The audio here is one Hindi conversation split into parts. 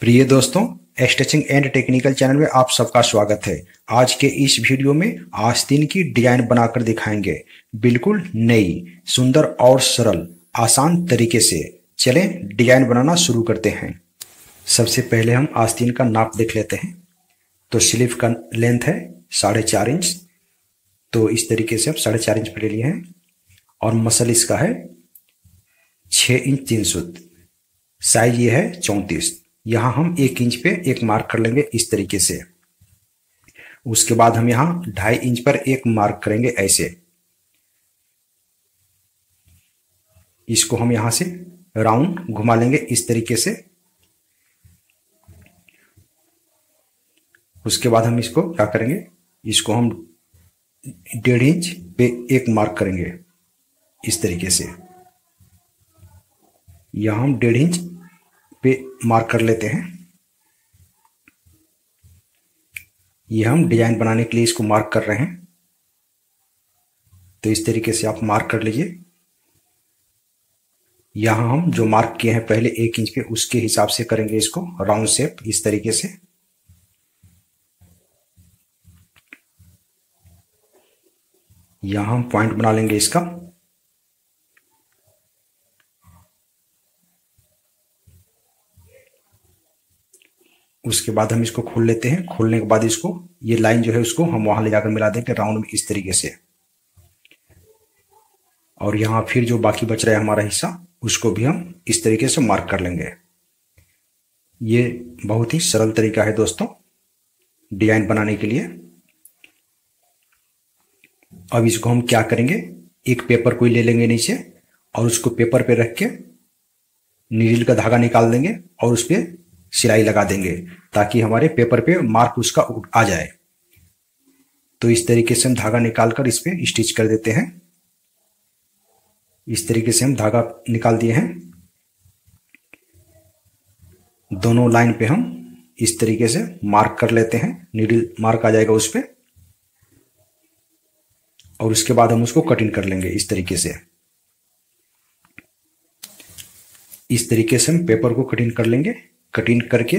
प्रिय दोस्तों स्टिचिंग एंड टेक्निकल चैनल में आप सबका स्वागत है। आज के इस वीडियो में आस्तीन की डिज़ाइन बनाकर दिखाएँगे। बिल्कुल नई, सुंदर और सरल, आसान तरीके से। चलें, डिज़ाइन बनाना शुरू करते हैं। सबसे पहले हम आस्तीन का नाप देख लेते हैं। तो स्लीव का लेंथ है साढ़े चार इंच। तो इस तरीके से हम साढ़े चार इंच पर ले लिए हैं। और मसल इसका है छ इंच तीन सौ साइज़ ये है चौंतीस। यहाँ हम एक इंच पे एक मार्क कर लेंगे इस तरीके से। उसके बाद हम यहाँ ढाई इंच पर एक मार्क करेंगे ऐसे। इसको हम यहाँ से राउंड घुमा लेंगे इस तरीके से। उसके बाद हम इसको क्या करेंगे? इसको हम डेढ़ इंच पे एक मार्क करेंगे इस तरीके से। यहाँ हम डेढ़ इंच पे मार्क कर लेते हैं। ये हम डिज़ाइन बनाने के लिए इसको मार्क कर रहे हैं। तो इस तरीके से आप मार्क कर लीजिए। यहाँ हम जो मार्क किए हैं पहले एक इंच पे, उसके हिसाब से करेंगे इसको राउंड शेप इस तरीके से। यहाँ हम पॉइंट बना लेंगे इसका। उसके बाद हम इसको खोल लेते हैं। खोलने के बाद इसको, ये लाइन जो है उसको हम वहाँ ले जाकर मिला देंगे राउंड में इस तरीके से। और यहाँ फिर जो बाकी बच रहा है हमारा हिस्सा, उसको भी हम इस तरीके से मार्क कर लेंगे। ये बहुत ही सरल तरीका है दोस्तों डिज़ाइन बनाने के लिए। अब इसको हम क्या करेंगे? एक पेपर कोई ले लेंगे नीचे और उसको पेपर पे रख के नीडल का धागा निकाल देंगे और उस पर सिलाई लगा देंगे ताकि हमारे पेपर पे मार्क उसका आ जाए। तो इस तरीके से हम धागा निकालकर इस पे स्टिच कर देते हैं। इस तरीके से हम धागा निकाल दिए हैं। दोनों लाइन पे हम इस तरीके से मार्क कर लेते हैं। नीडल मार्क आ जाएगा उस पर और उसके बाद हम उसको कटिंग कर लेंगे इस तरीके से। इस तरीके से हम पेपर को कटिंग कर लेंगे। कटिंग करके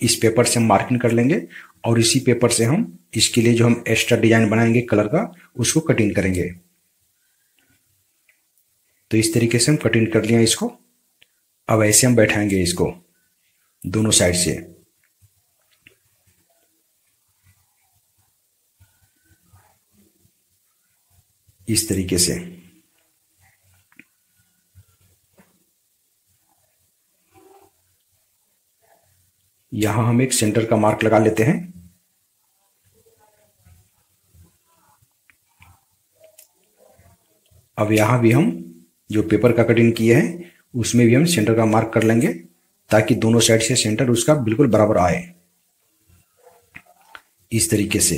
इस पेपर से हम मार्किंग कर लेंगे और इसी पेपर से हम इसके लिए जो हम एक्स्ट्रा डिज़ाइन बनाएँगे कलर का, उसको कटिंग करेंगे। तो इस तरीके से हम कटिंग कर लिया इसको। अब ऐसे हम बैठाएँगे इसको दोनों साइड से। इस तरीके से। यहाँ हम एक सेंटर का मार्क लगा लेते हैं। अब यहाँ भी हम जो पेपर का कटिंग किए हैं, उसमें भी हम सेंटर का मार्क कर लेंगे, ताकि दोनों साइड से सेंटर उसका बिल्कुल बराबर आए। इस तरीके से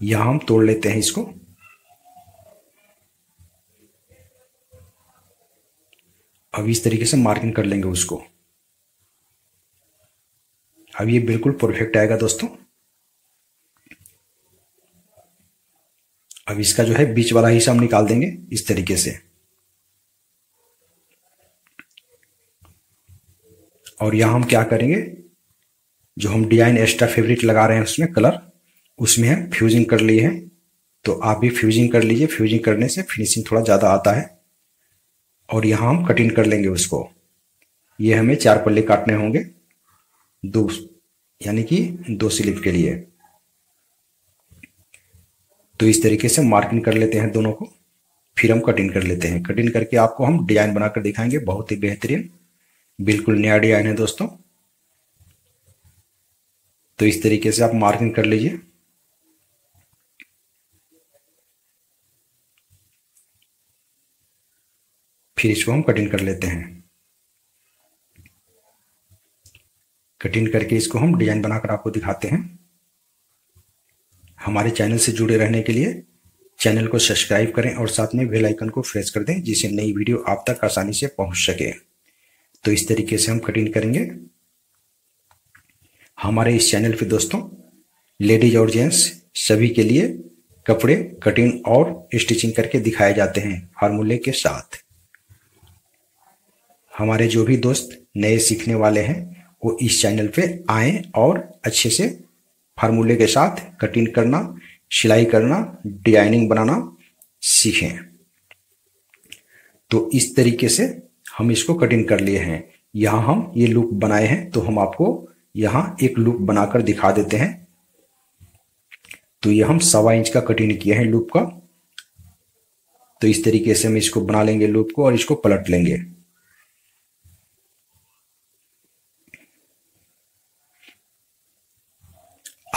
यहाँ हम तोड़ लेते हैं इसको। अब इस तरीके से मार्किंग कर लेंगे उसको। अब ये बिल्कुल परफेक्ट आएगा दोस्तों। अब इसका जो है बीच वाला हिस्सा हम निकाल देंगे इस तरीके से। और यहाँ हम क्या करेंगे? जो हम डिज़ाइन एक्स्ट्रा फेब्रिक लगा रहे हैं उसमें कलर उसमें हम फ्यूजिंग कर लिए हैं। तो आप भी फ्यूजिंग कर लीजिए। फ्यूजिंग करने से फिनिशिंग थोड़ा ज़्यादा आता है। और यहाँ हम कटिंग कर लेंगे उसको। ये हमें चार पल्ले काटने होंगे। दो, यानी कि दो स्लिप के लिए। तो इस तरीके से मार्किंग कर लेते हैं दोनों को, फिर हम कटिंग कर लेते हैं। कटिंग करके आपको हम डिज़ाइन बनाकर दिखाएँगे, बहुत ही बेहतरीन, बिल्कुल नया डिज़ाइन है दोस्तों। तो इस तरीके से आप मार्किंग कर लीजिए। फिर इसको हम कटिंग कर लेते हैं। कटिंग करके इसको हम डिज़ाइन बनाकर आपको दिखाते हैं। हमारे चैनल से जुड़े रहने के लिए चैनल को सब्सक्राइब करें और साथ में बेल आइकन को प्रेस कर दें, जिससे नई वीडियो आप तक आसानी से पहुँच सके। तो इस तरीके से हम कटिंग करेंगे। हमारे इस चैनल पे दोस्तों, लेडीज़ और जेंट्स सभी के लिए कपड़े कटिंग और स्टिचिंग करके दिखाए जाते हैं फार्मूले के साथ। हमारे जो भी दोस्त नए सीखने वाले हैं वो इस चैनल पे आए और अच्छे से फार्मूले के साथ कटिंग करना, सिलाई करना डिज़ाइनिंग बनाना सीखें। तो इस तरीके से हम इसको कटिंग कर लिए हैं। यहाँ हम ये लूप बनाए हैं तो हम आपको यहाँ एक लुक बनाकर दिखा देते हैं। तो ये हम सवा इंच का कटिंग किया है लूप का। तो इस तरीके से हम इसको बना लेंगे लूप को और इसको पलट लेंगे।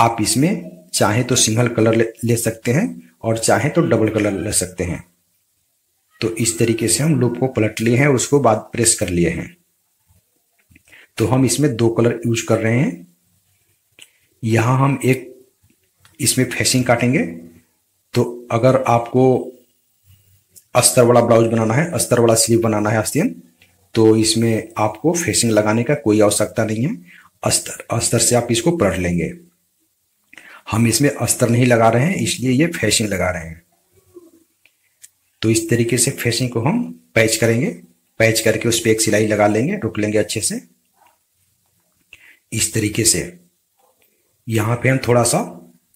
आप इसमें चाहे तो सिंगल कलर ले, ले सकते हैं और चाहे तो डबल कलर ले सकते हैं। तो इस तरीके से हम लूप को पलट लिए हैं और उसको बाद प्रेस कर लिए हैं। तो हम इसमें दो कलर यूज़ कर रहे हैं। यहाँ हम एक इसमें फेसिंग काटेंगे। तो अगर आपको अस्तर वाला ब्लाउज बनाना है अस्तर वाला स्लीव बनाना है आस्तीन तो इसमें आपको फेसिंग लगाने का कोई आवश्यकता नहीं है। अस्तर अस्तर से आप इसको पलट लेंगे। हम इसमें अस्तर नहीं लगा रहे हैं, इसलिए ये फेसिंग लगा रहे हैं। तो इस तरीके से फेसिंग को हम पैच करेंगे। पैच करके उस पर एक सिलाई लगा लेंगे, रुक लेंगे अच्छे से। इस तरीके से। यहाँ पे हम थोड़ा सा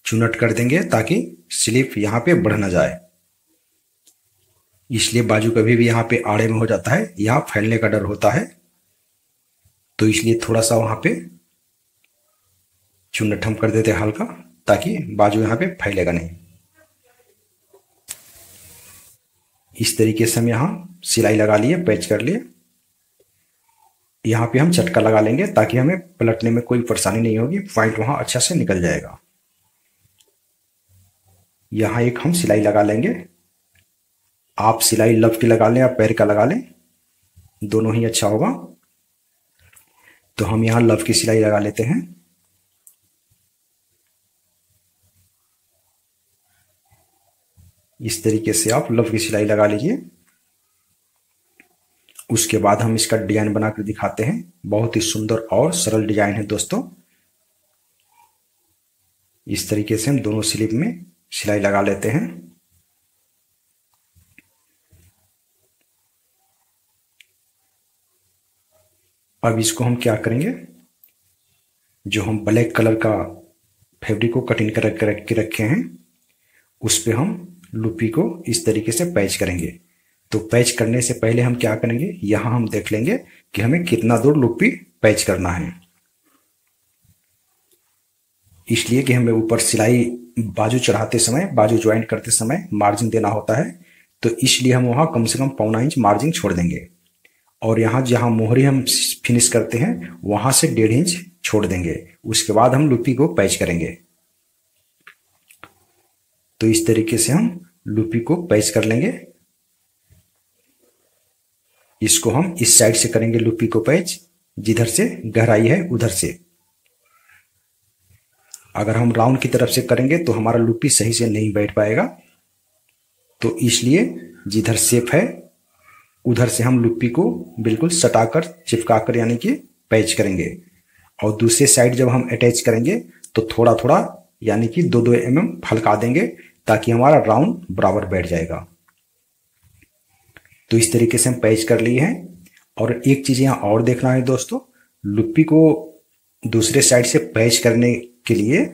चुनट कर देंगे ताकि स्लिप यहाँ पे बढ़ ना जाए। इसलिए बाजू कभी भी यहाँ पे आड़े में हो जाता है, यहाँ फैलने का डर होता है। तो इसलिए थोड़ा सा वहाँ पे चुनट हम कर देते हैं हल्का। ताकि बाजू यहाँ पे फैलेगा नहीं। इस तरीके से हम यहाँ सिलाई लगा लिए, पैच कर लिए। यहाँ पे हम चटका लगा लेंगे ताकि हमें पलटने में कोई परेशानी नहीं होगी पॉइंट वहाँ अच्छा से निकल जाएगा। यहाँ एक हम सिलाई लगा लेंगे। आप सिलाई लव की लगा लें या पैर का लगा लें, दोनों ही अच्छा होगा। तो हम यहाँ लव की सिलाई लगा लेते हैं। इस तरीके से आप लव की सिलाई लगा लीजिए। उसके बाद हम इसका डिज़ाइन बनाकर दिखाते हैं। बहुत ही सुंदर और सरल डिज़ाइन है दोस्तों। इस तरीके से हम दोनों स्लीप में सिलाई लगा लेते हैं। अब इसको हम क्या करेंगे? जो हम ब्लैक कलर का फैब्रिक को कटिंग कर रखे हैं, उस पर हम लुपी को इस तरीके से पैच करेंगे। तो पैच करने से पहले हम क्या करेंगे? यहाँ हम देख लेंगे कि हमें कितना दूर लुपी पैच करना है। इसलिए कि हमें ऊपर सिलाई, बाजू चढ़ाते समय, बाजू ज्वाइंट करते समय मार्जिन देना होता है। तो इसलिए हम वहाँ कम से कम पौना इंच मार्जिन छोड़ देंगे। और यहाँ जहाँ मोहरी हम फिनिश करते हैं, वहाँ से डेढ़ इंच छोड़ देंगे। उसके बाद हम लुपी को पैच करेंगे। तो इस तरीके से हम लुपी को पैच कर लेंगे। इसको हम इस साइड से करेंगे लुपी को पैच, जिधर से गहराई है उधर से। अगर हम राउंड की तरफ़ से करेंगे तो हमारा लुपी सही से नहीं बैठ पाएगा। तो इसलिए जिधर सेफ़ है, उधर से हम लुपी को बिल्कुल सटाकर, चिपकाकर यानी कि पैच करेंगे। और दूसरे साइड जब हम अटैच करेंगे तो थोड़ा थोड़ा यानी कि दो दो एम एम फलका देंगे। ताकि हमारा राउंड बराबर बैठ जाएगा। तो इस तरीके से हम पैच कर लिए हैं। और एक चीज़ यहाँ और देखना है दोस्तों, लुप्पी को दूसरे साइड से पैच करने के लिए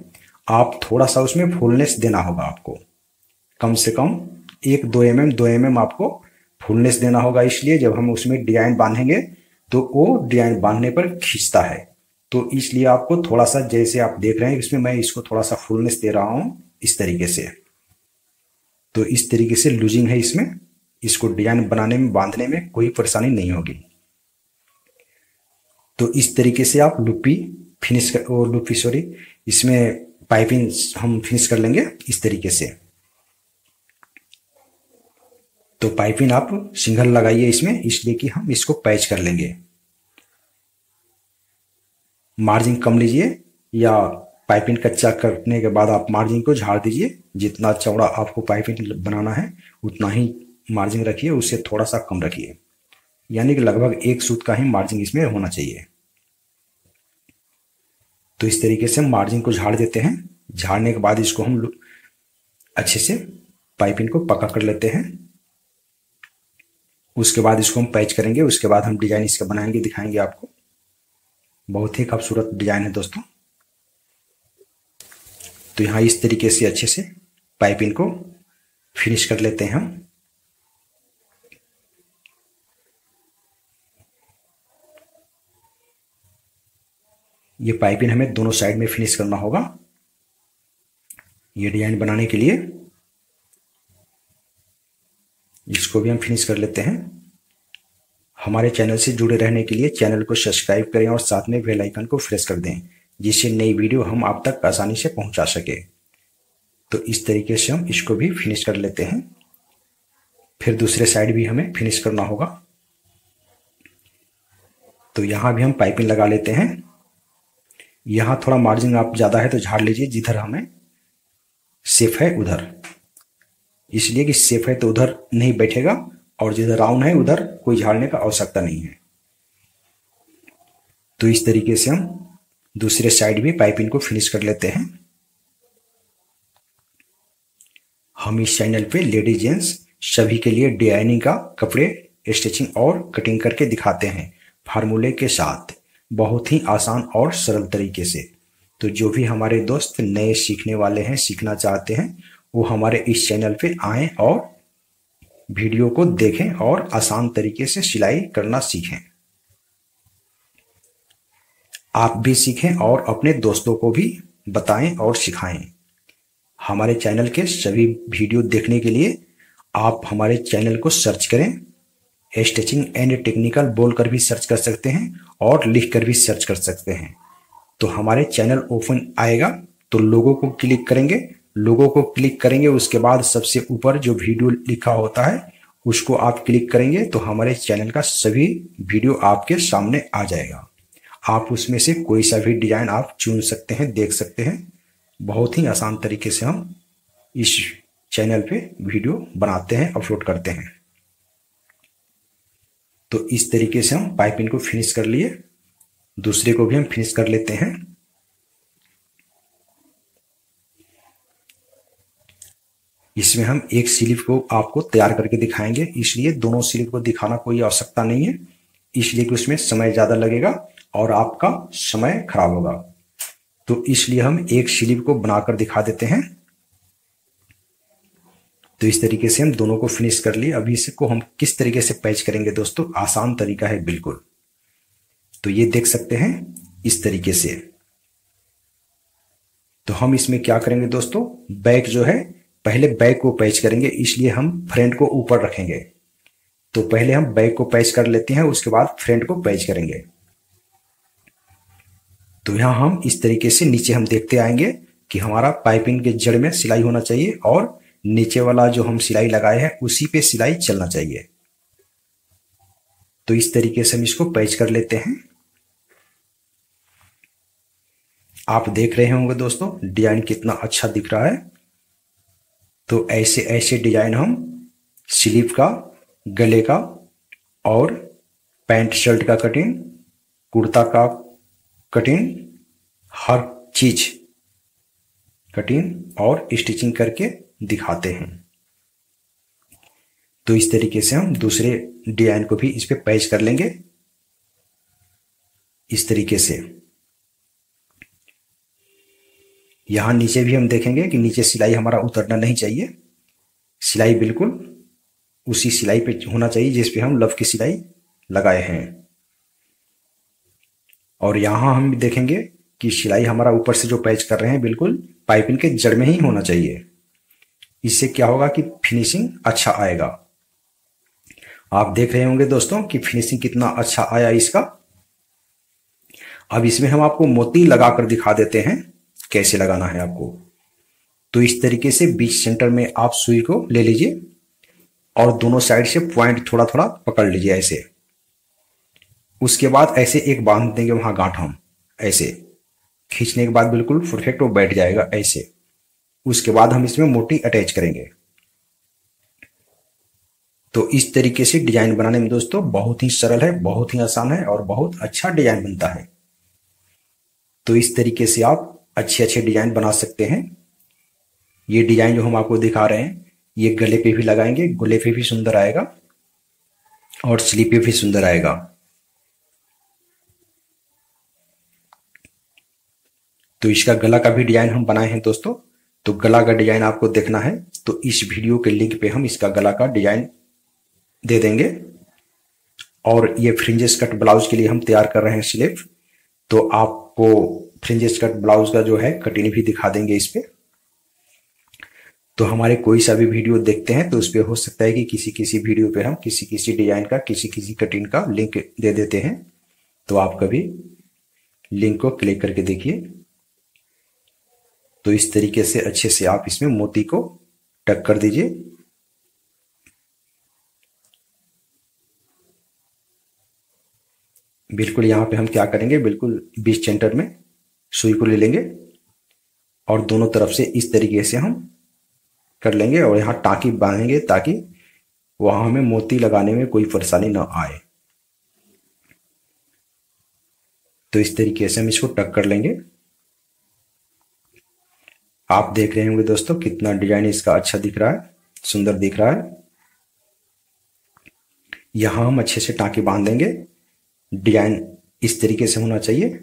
आप थोड़ा सा उसमें फुलनेस देना होगा आपको। कम से कम एक दो एम एम दो एम एम आपको फुलनेस देना होगा। इसलिए जब हम उसमें डिज़ाइन बांधेंगे तो वो डिज़ाइन बांधने पर खींचता है। तो इसलिए आपको थोड़ा सा जैसे आप देख रहे हैं, इसमें मैं इसको थोड़ा सा फुलनेस दे रहा हूँ इस तरीके से। तो इस तरीके से लूजिंग है इसमें। इसको डिज़ाइन बनाने में, बांधने में कोई परेशानी नहीं होगी। तो इस तरीके से आप लुपी फिनिश कर और लुपी सॉरी इसमें पाइपिंग हम फिनिश कर लेंगे इस तरीके से। तो पाइपिंग आप सिंगल लगाइए इसमें, इसलिए कि हम इसको पैच कर लेंगे। मार्जिन कम लीजिए या पाइपिंग कच्चा करने के बाद आप मार्जिन को झाड़ दीजिए। जितना चौड़ा आपको पाइपिंग बनाना है, उतना ही मार्जिन रखिए, उससे थोड़ा सा कम रखिए। यानी कि लगभग एक सूत का ही मार्जिन इसमें होना चाहिए। तो इस तरीके से मार्जिन को झाड़ देते हैं। झाड़ने के बाद इसको हम अच्छे से पाइपिंग को पक्का कर लेते हैं। उसके बाद इसको हम पैच करेंगे। उसके बाद हम डिज़ाइन इसका बनाएँगे, दिखाएँगे आपको। बहुत ही खूबसूरत डिज़ाइन है दोस्तों। तो यहाँ इस तरीके से अच्छे से पाइपिंग को फिनिश कर लेते हैं हम। ये पाइपिंग हमें दोनों साइड में फिनिश करना होगा। ये डिज़ाइन बनाने के लिए इसको भी हम फिनिश कर लेते हैं, हमारे चैनल से जुड़े रहने के लिए चैनल को सब्सक्राइब करें और साथ में बेल आइकन को प्रेस कर दें, जिससे नई वीडियो हम आप तक आसानी से पहुँचा सके। तो इस तरीके से हम इसको भी फिनिश कर लेते हैं। फिर दूसरे साइड भी हमें फिनिश करना होगा। तो यहाँ भी हम पाइपिंग लगा लेते हैं। यहाँ थोड़ा मार्जिन आप ज़्यादा है तो झाड़ लीजिए, जिधर हमें सेफ़ है उधर। इसलिए कि सेफ़ है तो उधर नहीं बैठेगा, और जिधर राउंड है उधर कोई झाड़ने का आवश्यकता नहीं है। तो इस तरीके से हम दूसरे साइड भी पाइपिंग को फिनिश कर लेते हैं। हम इस चैनल पे लेडीज़ जेंट्स सभी के लिए डिज़ाइनिंग का कपड़े, स्टिचिंग और कटिंग करके दिखाते हैं फार्मूले के साथ। बहुत ही आसान और सरल तरीके से। तो जो भी हमारे दोस्त नए सीखने वाले हैं, सीखना चाहते हैं, वो हमारे इस चैनल पे आएँ और वीडियो को देखें और आसान तरीके से सिलाई करना सीखें। आप भी सीखें और अपने दोस्तों को भी बताएँ और सिखाएँ। हमारे चैनल के सभी वीडियो देखने के लिए आप हमारे चैनल को सर्च करें। स्टिचिंग एंड टेक्निकल बोलकर भी सर्च कर सकते हैं और लिख कर भी सर्च कर सकते हैं। तो हमारे चैनल ओपन आएगा तो लोगों को क्लिक करेंगे। लोगों को क्लिक करेंगे, उसके बाद सबसे ऊपर जो वीडियो लिखा होता है, उसको आप क्लिक करेंगे तो हमारे चैनल का सभी वीडियो आपके सामने आ जाएगा। आप उसमें से कोई सा भी डिज़ाइन आप चुन सकते हैं, देख सकते हैं। बहुत ही आसान तरीके से हम इस चैनल पे वीडियो बनाते हैं, अपलोड करते हैं। तो इस तरीके से हम पाइपिंग को फिनिश कर लिए। दूसरे को भी हम फिनिश कर लेते हैं। इसमें हम एक स्लिप को आपको तैयार करके दिखाएँगे। इसलिए दोनों स्लिप को दिखाना कोई आवश्यकता नहीं है। इसलिए कि उसमें समय ज़्यादा लगेगा और आपका समय खराब होगा। तो इसलिए हम एक स्लिप को बनाकर दिखा देते हैं। तो इस तरीके से हम दोनों को फिनिश कर लिए। अभी इसको हम किस तरीके से पैच करेंगे दोस्तों? आसान तरीका है, बिल्कुल। तो ये देख सकते हैं इस तरीके से। तो हम इसमें क्या करेंगे दोस्तों? बैक जो है, पहले बैक को पैच करेंगे, इसलिए हम फ्रंट को ऊपर रखेंगे। तो पहले हम बैक को पैच कर लेते हैं, उसके बाद फ्रंट को पैच करेंगे। तो यहाँ हम इस तरीके से नीचे हम देखते आएँगे कि हमारा पाइपिंग के जड़ में सिलाई होना चाहिए और नीचे वाला जो हम सिलाई लगाए हैं, उसी पे सिलाई चलना चाहिए। तो इस तरीके से हम इसको पैच कर लेते हैं। आप देख रहे होंगे दोस्तों, डिज़ाइन कितना अच्छा दिख रहा है। तो ऐसे ऐसे डिज़ाइन हम स्लीव का, गले का और पैंट शर्ट का कटिंग, कुर्ता का कटिंग हर चीज़ कटिंग और स्टिचिंग करके दिखाते हैं। तो इस तरीके से हम दूसरे डिज़ाइन को भी इस पे पैच कर लेंगे। इस तरीके से। यहाँ नीचे भी हम देखेंगे कि नीचे सिलाई हमारा उतरना नहीं चाहिए। सिलाई बिल्कुल उसी सिलाई पे होना चाहिए जिस पे हम लव की सिलाई लगाए हैं। और यहाँ हम देखेंगे कि सिलाई हमारा ऊपर से जो पैच कर रहे हैं, बिल्कुल पाइपिंग के जड़ में ही होना चाहिए। इससे क्या होगा कि फिनिशिंग अच्छा आएगा। आप देख रहे होंगे दोस्तों कि फिनिशिंग कितना अच्छा आया इसका। अब इसमें हम आपको मोती लगाकर दिखा देते हैं, कैसे लगाना है आपको। तो इस तरीके से बीच सेंटर में आप सुई को ले लीजिए और दोनों साइड से पॉइंट थोड़ा थोड़ा पकड़ लीजिए ऐसे। उसके बाद ऐसे एक बाँध देंगे, वहाँ गांठ हम, ऐसे। खींचने के बाद बिल्कुल परफेक्ट वो बैठ जाएगा, ऐसे। उसके बाद हम इसमें मोटी अटैच करेंगे। तो इस तरीके से डिज़ाइन बनाने में दोस्तों, बहुत ही सरल है, बहुत ही आसान है और बहुत अच्छा डिज़ाइन बनता है। तो इस तरीके से आप अच्छे अच्छे डिज़ाइन बना सकते हैं। ये डिज़ाइन जो हम आपको दिखा रहे हैं, ये गले पे भी लगाएँगे, गले पे भी सुंदर आएगा और स्लीप भी सुंदर आएगा। तो इसका गला का भी डिज़ाइन हम बनाए हैं दोस्तों। तो गला का डिज़ाइन आपको देखना है। तो इस वीडियो के लिंक पे हम इसका गला का डिज़ाइन दे देंगे। और ये फ्रिंजेस कट ब्लाउज के लिए हम तैयार कर रहे हैं स्लीव तो आपको फ्रिंजेस कट ब्लाउज का जो है कटिंग भी दिखा देंगे इस पे। तो हमारे कोई सा भी वीडियो देखते हैं तो उस पर हो सकता है कि किसी किसी वीडियो पे हम किसी किसी डिज़ाइन का किसी किसी कटिंग का लिंक दे देते हैं। तो आप कभी लिंक को क्लिक करके देखिए। तो इस तरीके से अच्छे से आप इसमें मोती को टक कर दीजिए। बिल्कुल यहाँ पे हम क्या करेंगे, बिल्कुल बीच सेंटर में सुई को ले लेंगे और दोनों तरफ़ से इस तरीके से हम कर लेंगे और यहाँ टाँकी बांधेंगे ताकि वहाँ हमें मोती लगाने में कोई परेशानी ना आए। तो इस तरीके से हम इसको टक कर लेंगे। आप देख रहे होंगे दोस्तों कितना डिज़ाइन इसका अच्छा दिख रहा है, सुंदर दिख रहा है। यहाँ हम अच्छे से टाँकी बाँध देंगे। डिज़ाइन इस तरीके से होना चाहिए।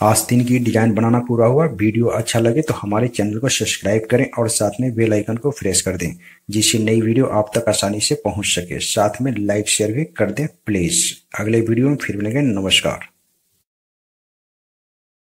आस्तीन की डिज़ाइन बनाना पूरा हुआ। वीडियो अच्छा लगे तो हमारे चैनल को सब्सक्राइब करें और साथ में बेल आइकन को प्रेस कर दें, जिससे नई वीडियो आप तक आसानी से पहुँच सके। साथ में लाइक, शेयर भी कर दें, प्लीज़। अगले वीडियो में फिर मिलेंगे। नमस्कार।